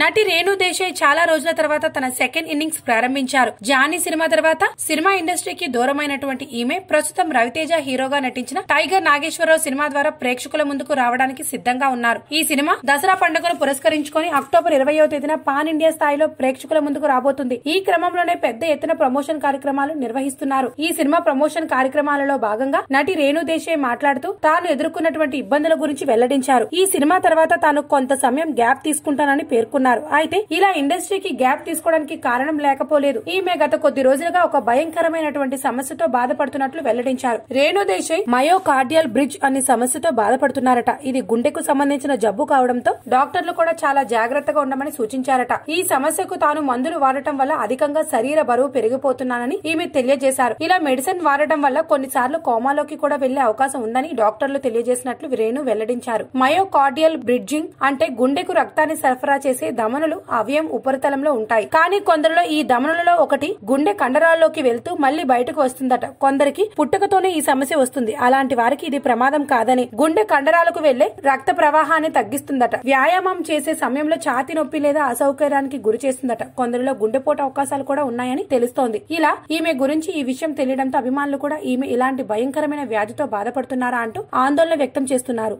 నటి రేణు దేశాయ్ చాలా రోజుల తర్వాత తన సెకండ్ ఇన్నింగ్స్ ప్రారంభించారు. జానీ సినిమా తర్వాత సినిమా ఇండస్ట్రీకి దూరమైనటువంటి ఈమె ప్రస్తుతం రవితేజ హీరోగా నటించిన టైగర్ నాగేశ్వరరావు సినిమా ద్వారా ప్రేక్షకుల ముందుకు రావడానికి సిద్ధంగా ఉన్నారు. ఈ సినిమా దసరా పండుగను పురస్కరించుకొని అక్టోబర్ ఇరవయో తేదీన పాన్ ఇండియా స్థాయిలో ప్రేక్షకుల ముందుకు రాబోతుంది. ఈ క్రమంలోనే పెద్ద ఎత్తున ప్రమోషన్ కార్యక్రమాలు నిర్వహిస్తున్నారు. ఈ సినిమా ప్రమోషన్ కార్యక్రమాలలో భాగంగా నటి రేణు దేశాయ్ మాట్లాడుతూ తాను ఎదుర్కొన్నటువంటి ఇబ్బందుల గురించి వెల్లడించారు. ఈ సినిమా తర్వాత తాను కొంత సమయం గ్యాప్ తీసుకుంటానని పేర్కొన్నారు. అయితే ఇలా ఇండస్ట్రీకి గ్యాప్ తీసుకోవడానికి కారణం లేకపోలేదు. ఈమె గత కొద్ది రోజులుగా ఒక భయంకరమైనటువంటి సమస్యతో బాధపడుతున్నట్లు వెల్లడించారు. రేణు దేశాయ్ మయోకార్డియల్ బ్రిడ్జ్ అనే సమస్యతో బాధపడుతున్నారట. ఇది గుండెకు సంబంధించిన జబ్బు కావడంతో డాక్టర్లు కూడా చాలా జాగ్రత్తగా ఉండమని సూచించారట. ఈ సమస్యకు తాను మందులు వాడటం వల్ల అధికంగా శరీర బరువు పెరిగిపోతున్నానని ఈమె తెలియజేశారు. ఇలా మెడిసిన్ వాడటం వల్ల కొన్నిసార్లు కోమాలోకి కూడా వెళ్ళే అవకాశం ఉందని డాక్టర్లు తెలియజేసినట్లు రేణు వెల్లడించారు. మయోకార్డియల్ బ్రిడ్జింగ్ అంటే గుండెకు రక్తాన్ని సరఫరా చేసే ధమనులు అవయం ఉపరితలంలో ఉంటాయి. కానీ కొందరిలో ఈ ధమనులలో ఒకటి గుండె కండరాల్లోకి వెళ్తూ మళ్ళీ బయటకు వస్తుందట. కొందరికి పుట్టుకతోనే ఈ సమస్య వస్తుంది. అలాంటి వారికి ఇది ప్రమాదం కాదని గుండె కండరాలకు వెళ్ళే రక్త ప్రవాహాన్ని తగ్గిస్తుందట. వ్యాయామం చేసే సమయంలో ఛాతి నొప్పి లేదా అసౌకర్యానికి గురి చేస్తుందట. కొందరిలో గుండెపోటు అవకాశాలు కూడా ఉన్నాయని తెలుస్తోంది. ఇలా ఈమె గురించి ఈ విషయం తెలియడంతో అభిమానులు కూడా ఈమె ఇలాంటి భయంకరమైన వ్యాధితో బాధపడుతున్నారా అంటూ ఆందోళన వ్యక్తం చేస్తున్నారు.